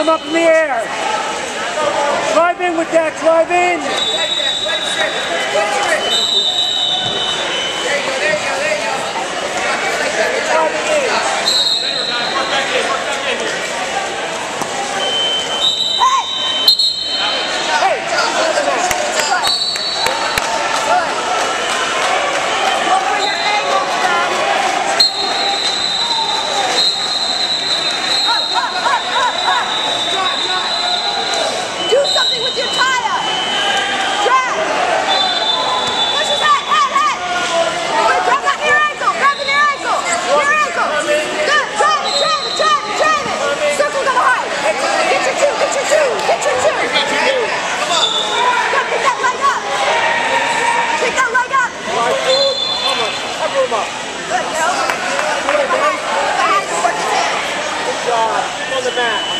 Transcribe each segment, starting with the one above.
Come up in the air. Drive in with that, drive in. come up? Good, no. Good job. On the mat.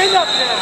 behindert werden.